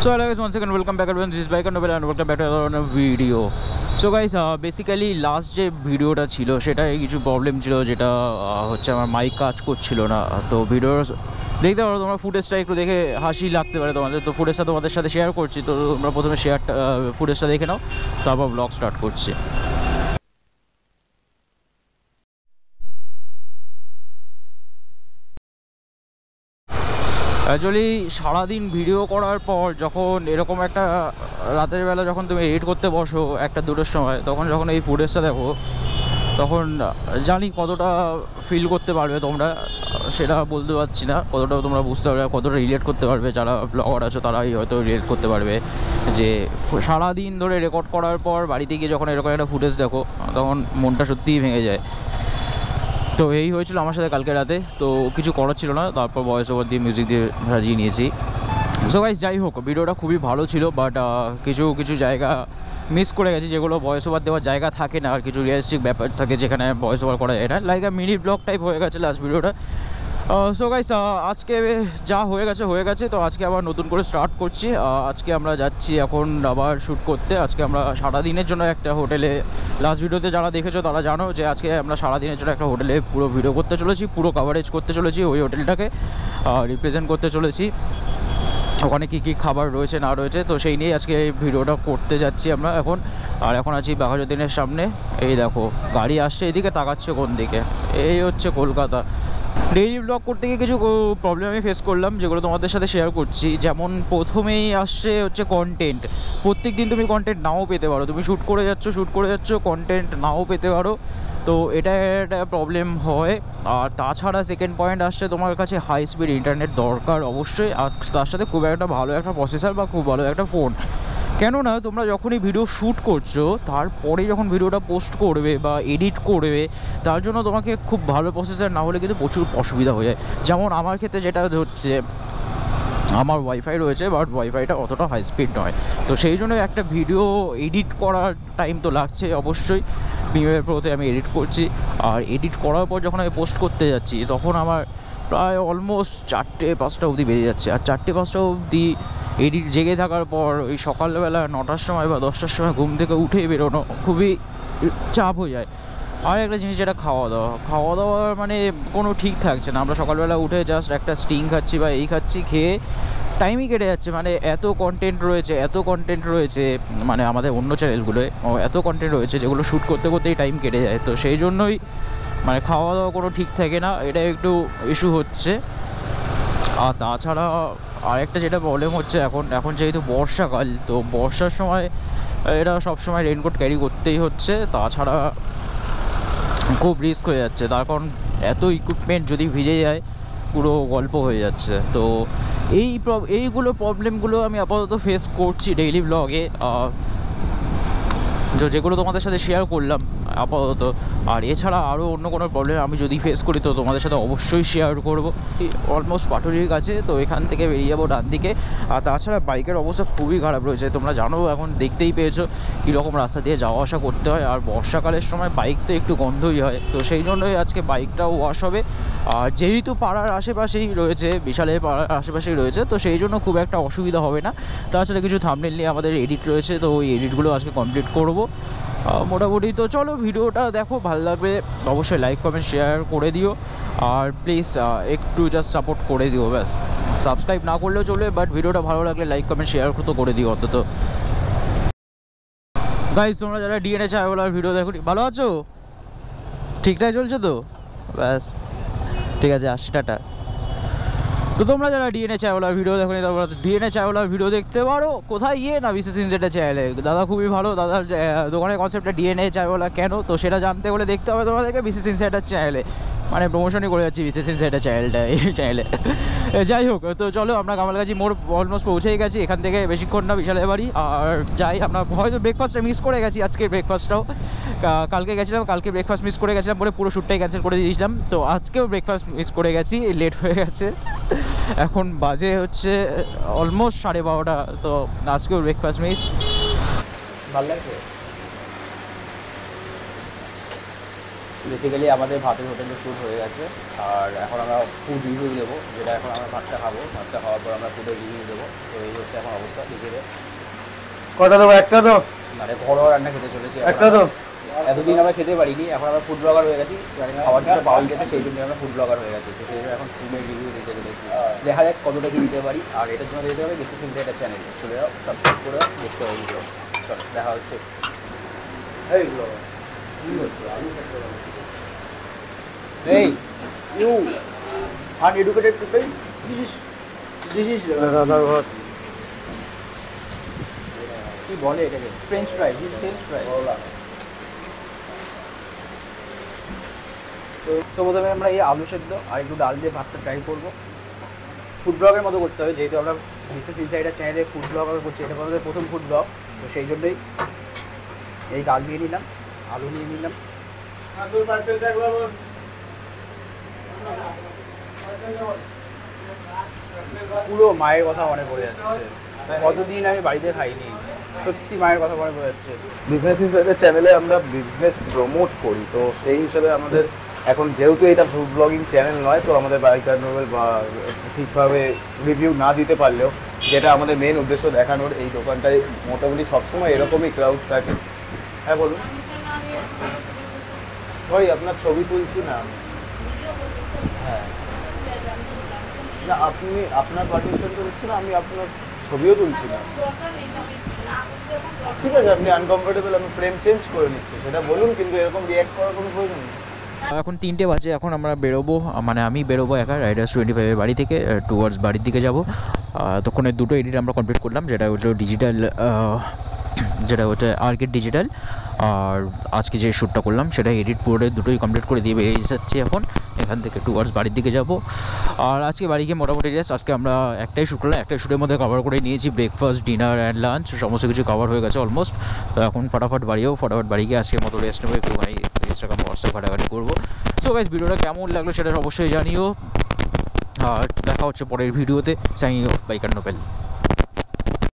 So guys, once again welcome back everyone. This is Bike and Nobel and welcome back to another video. So guys basically last যে ভিডিওটা ছিল সেটায় কিছু problem ছিল যেটা হচ্ছে আমার মাইক কাজ করছিল না তো ভিডিও দেখতে পারো তোমরা ফুটেজটা একটু দেখে হাসি লাগতে পারে তোমাদের তো ফুটেজটা তোমাদের সাথে শেয়ার করছি তো তোমরা প্রথমে শেয়ারটা ফুটেজটা দেখে নাও তারপর ব্লগ স্টার্ট করছি অ্যাকচুয়ালি সারাদিন ভিডিও করার পর যখন এরকম একটা, রাতের বেলা যখন তুমি এডিট করতে বসো একটা দুটোর সময়, তখন যখন এই ফুটেজটা দেখো, তখন জানি কতটা ফিল করতে পারবে তোমরা, সেটা বলতে পারছি না। কতটা তোমরা বুঝতে পারবে, কতটা রিলেট করতে পারবে। যারা ব্লগার আছো, তারাই হয়তো রিলেট করতে পারবে যে, সারাদিন ধরে রেকর্ড করার পর বাড়িতে গিয়ে যখন এরকম একটা ফুটেজ দেখো, তখন মনটা সত্যিই ভেঙে যায়। তো এই হয়েছিল আমার সাথে কালকে রাতে। তো কিছু করার ছিল না, তারপর ভয়েস ওভার দিয়ে মিউজিক দিয়ে সাজিয়ে নিয়েছি। সো গাইস যাই হোক, ভিডিওটা খুবই ভালো ছিল বাট কিছু কিছু জায়গা মিস করে গেছি, যেগুলো ভয়েস ওভার দেওয়ার জায়গা থাকে না, আর কিছু রিয়েলিস্টিক ব্যাপার থাকে যেখানে ভয়েস ওভার করা যায় না। লাইক মিনি ব্লগ টাইপ হয়ে গেছে লাস্ট ভিডিওটা সো গাইস আজকে যা হয়ে গেছে হয়ে গেছে। তো আজকে আবার নতুন করে স্টার্ট করছি। আজকে আমরা যাচ্ছি এখন আবার শ্যুট করতে। আজকে আমরা সারা দিনের জন্য একটা হোটেলে লাস্ট ভিডিওতে যারা দেখেছ তারা জানো যে আজকে আমরা সারা দিনের জন্য একটা হোটেলে পুরো ভিডিও করতে চলেছি, পুরো কভারেজ করতে চলেছি ওই হোটেলটাকে রিপ্রেজেন্ট করতে চলেছি। ওখানে কী কী খাবার রয়েছে, না রয়েছে, তো সেই নিয়ে আজকে এই ভিডিওটা করতে যাচ্ছি আমরা এখন। আর এখন আছি বাঘাযতীনের সামনে। এই দেখো, গাড়ি আসছে এদিকে, তাকাচ্ছে কোন দিকে? এই হচ্ছে কলকাতা। ডেইলি ব্লগ করতে গিয়ে কিছু প্রবলেম আমি ফেস করলাম, যেগুলো তোমাদের সাথে শেয়ার করছি। যেমন প্রথমেই আসছে হচ্ছে কন্টেন্ট প্রত্যেক দিন তুমি কন্টেন্ট নাও পেতে পারো। তুমি শ্যুট করে যাচ্ছ শ্যুট করে যাচ্ছ কন্টেন্ট নাও পেতে পারো। তো এটা একটা প্রবলেম হয়। আর তাছাড়া সেকেন্ড পয়েন্ট আসছে তোমার কাছে হাই স্পিড ইন্টারনেট দরকার অবশ্যই। আর তার সাথে খুব একটা ভালো একটা প্রসেসর বা খুব ভালো একটা ফোন কেননা তোমরা যখনই ভিডিও শ্যুট করছ, তারপরে যখন ভিডিওটা পোস্ট করবে বা এডিট করবে, তার জন্য তোমাকে খুব ভালো প্রসেসার না হলে কিন্তু প্রচুর অসুবিধা হয়ে যায়। যেমন আমার ক্ষেত্রে যেটা হচ্ছে, আমার ওয়াইফাই রয়েছে বাট ওয়াইফাইটা অতটা হাই স্পিড নয়। তো সেই জন্য একটা ভিডিও এডিট করার টাইম তো লাগছে অবশ্যই। প্রিমিয়ার প্রোতে আমি এডিট করছি। আর এডিট করার পর যখন আমি পোস্ট করতে যাচ্ছি, তখন আমার প্রায় অলমোস্ট চারটে পাঁচটা অবধি বেজে যাচ্ছে। আর চারটে পাঁচটা অবধি এডিট জেগে থাকার পর ওই সকালবেলা নটার সময় বা দশটার সময় ঘুম থেকে উঠে বেরোনো খুবই চাপ হয়ে যায়। আর একটা জিনিস যেটা খাওয়া দাওয়া খাওয়া দাওয়া মানে কোনো ঠিক থাকছে না। আমরা সকালবেলা উঠে জাস্ট একটা স্টিং খাচ্ছি বা এই খাচ্ছি, খেয়ে টাইমই কেটে যাচ্ছে। মানে এত কন্টেন্ট রয়েছে, এত কন্টেন্ট রয়েছে মানে আমাদের অন্য চ্যানেলগুলোয় এত কন্টেন্ট রয়েছে যেগুলো শ্যুট করতে করতেই টাইম কেটে যায়। তো সেই জন্যই মানে খাওয়া দাওয়া কোনো ঠিক থাকে না, এটা একটু ইস্যু হচ্ছে। আর তাছাড়া আরেকটা যেটা প্রবলেম হচ্ছে এখন এখন যেহেতু বর্ষাকাল, তো বর্ষার সময় এটা সবসময় রেনকোট ক্যারি করতেই হচ্ছে। তাছাড়া খুব রিস্ক হয়ে যাচ্ছে। তার কারণ এত ইকুইপমেন্ট যদি ভিজে যায়, পুরো গল্প হয়ে যাচ্ছে। তো এই এইগুলো প্রবলেমগুলো আমি আপাতত ফেস করছি ডেইলি ব্লগে তো যেগুলো তোমাদের সাথে শেয়ার করলাম আপাতত। আর এছাড়া আরও অন্য কোনো প্রবলেম আমি যদি ফেস করি, তো তোমাদের সাথে অবশ্যই শেয়ার করব। অলমোস্ট পাটুরির কাছে, তো এখান থেকে বেরিয়ে যাব ডান দিকে। আর তাছাড়া বাইকের অবস্থা খুবই খারাপ রয়েছে। তোমরা জানো, এখন দেখতেই পেয়েছ কীরকম রাস্তা দিয়ে যাওয়া আসা করতে হয়। আর বর্ষাকালের সময় বাইক তো একটু গন্ধই হয়। তো সেই জন্যই আজকে বাইকটাও ওয়াশ হবে। আর যেহেতু পাড়ার আশেপাশেই রয়েছে, বিশালের পাড়ার আশেপাশেই রয়েছে, তো সেই জন্য খুব একটা অসুবিধা হবে না। তাছাড়া কিছু থামনেল নিয়ে আমাদের এডিট রয়েছে, তো ওই এডিটগুলো আজকে কমপ্লিট করব। মোটামুটি তো চলো ভিডিওটা দেখো, ভালো লাগবে অবশ্যই লাইক কমেন্ট শেয়ার করে দিও। আর প্লিজ একটু জাস্ট সাপোর্ট করে দিও, ব্যাস। সাবস্ক্রাইব না করলেও চলবে বাট ভিডিওটা ভালো লাগলে লাইক কমেন্ট শেয়ার তো করে দিও অন্তত। গাইজ তোমরা যারা ডিএনএ চায় বলার ভিডিও দেখো, ভালো আছো? ঠিকঠাক চলছে তো? ব্যাস। ঠিক আছে, আসছি, টাটা। তো তোমরা যারা ডিএনএ চাইওয়ালার ভিডিও দেখো নি, তোমরা ডিএনএ চাইওয়ালার ভিডিও দেখতে পারো। কোথায় ইয়ে না বিশেষ ইনজেটা চ্যানেলে দাদা খুবই ভালো, দাদার দোকানের কনসেপ্টটা ডিএনএ চাইওয়ালা কেন? তো সেটা জানতে হলে দেখতে হবে তোমাদেরকে বিশেষ ইনসাইডার চ্যানেলে মানে প্রমোশনই করে যাচ্ছি বিশেষ ইনসাইডার চ্যানেলটা এই চ্যানেলে যাই হোক, তো চলো আমরা কামালগাছি মোড় অলমোস্ট পৌঁছেই গেছি। এখান থেকে বেশিক্ষণ না, বিশালের বাড়ি। আর যাই, আমরা হয়তো ব্রেকফাস্টটা মিস করে গেছি আজকের ব্রেকফাস্টটাও কালকে গেছিলাম, কালকে ব্রেকফাস্ট মিস করে গেছিলাম বলে পুরো শ্যুটটাই ক্যান্সেল করে দিয়েছিলাম। তো আজকেও ব্রেকফাস্ট মিস করে গেছি লেট হয়ে গেছে। এখন বাজে হচ্ছে অলমোস্ট সাড়ে বারোটা, তো আজকেও ব্রেকফাস্ট মিস ভালো লাগছে? বেসিক্যালি আমাদের ভাতের হোটেলে শ্যুট হয়ে গেছে। আর এখন আমরা ফুড রিভিউ দেবো যেটা এখন আমরা ভাতটা খাব। ভাতটা খাওয়ার পর আমরা ফুডের রিভিউ দেবো। তো এই হচ্ছে এখন অবস্থা নিজেদের কটা দেবো? একটা তো মানে ঘরোয়া রান্না খেতে চলেছি একটা তো এতদিন আমরা খেতে পারিনি এখন আমরা ফুড ব্লগার হয়ে গেছি। মানে খাবার যেটা পাওয়াই গেছে সেই জন্য আমরা ফুড ব্লগার হয়ে গেছি। তো সেই জন্য এখন ফুডের রিভিউ দিতে চলেছি। দেখা যাক কতটা কি দিতে পারি। আর এটার জন্য দিতে হবে বেশি ফিল্ম একটা চ্যানেল চলে যাও সাবস্ক্রাইব করে দেখতে হবে চলো দেখা হচ্ছে। এই এই you uneducated people this is this is দাদার ঘর কি বলে এটাকে? French fry this french fry তো তো প্রথমে আমরা এই আলু সেদ্ধ আর একটু ডাল দিয়ে ভাতটা ট্রাই করব। ফুড ব্লগের মতো করতে হবে যেহেতু আমরা মিসেস ইনসাইডার চ্যানেলে ফুড ব্লগার করছি এটা আমাদের প্রথম ফুড ব্লগ তো সেই জন্যই এই ডাল দিয়ে নিলাম। আলু নিয়ে নিলাম। পুরো মায়ের কথা মনে পড়ে যাচ্ছে। কতদিন আমি বাড়িতে খাইনি। সত্যি মায়ের কথা মনে পড়ে যাচ্ছে। বিজনেস ইনসাইডার চ্যানেলে আমরা বিজনেস প্রমোট করি। তো সেই হিসাবে আমাদের এখন যেহেতু এটা ফুড ব্লগিং চ্যানেল নয় তো আমাদের বাইকার নোবেল বা ঠিকভাবে রিভিউ না দিতে পারলেও যেটা আমাদের মেন উদ্দেশ্য দেখানোর এই দোকানটায় মোটামুটি সবসময় এরকমই ক্রাউড থাকে। হ্যাঁ বলুন। সরি, আপনার ছবি তুলছি না। হ্যাঁ। না, আপনি, আপনার পারমিশন তো না, আমি আপনার ছবিও তুলছি না। ঠিক আছে, আপনি আনকমফোর্টেবল আমি ফ্রেম চেঞ্জ করে নিচ্ছি, সেটা বলুন, কিন্তু এরকম রিয়াক্ট করার কোনো প্রয়োজন নেই। এখন তিনটে বাজে, এখন আমরা বেরোবো মানে আমি বেরোবো একা রাইডার্স টোয়েন্টি ফাইভের বাড়ি থেকে টুয়ার্ডস বাড়ির দিকে যাব। তখন দুটো এডিট আমরা কমপ্লিট করলাম, যেটা হলো ডিজিটাল যেটা হচ্ছে আর্কেড ডিজিটাল আর আজকে যে শ্যুটটা করলাম, সেটা এডিট পুরোটা দুটোই কমপ্লিট করে দিয়ে বেরিয়ে যাচ্ছি এখন। এখান থেকে টু টুয়ার্ডস বাড়ির দিকে যাব। আর আজকে বাড়ি গিয়ে মোটামুটি রেস্ট আজকে আমরা একটাই শ্যুট করলাম, একটাই শ্যুটের মধ্যে কভার করে নিয়েছি। ব্রেকফাস্ট ডিনার অ্যান্ড লাঞ্চ সমস্ত কিছু কভার হয়ে গেছে অলমোস্ট তো এখন ফটাফট বাড়িও, ফটাফট বাড়ি গিয়ে আজকের মতো রেস্ট নেব। একটুখানি ইনস্টাগ্রাম হোয়াটসঅ্যাপ ঘাটাঘাটি করব। সো গাইজ ভিডিওটা কেমন লাগল সেটা অবশ্যই জানিও। আর দেখা হচ্ছে পরের ভিডিওতে। Sign of biker Nobel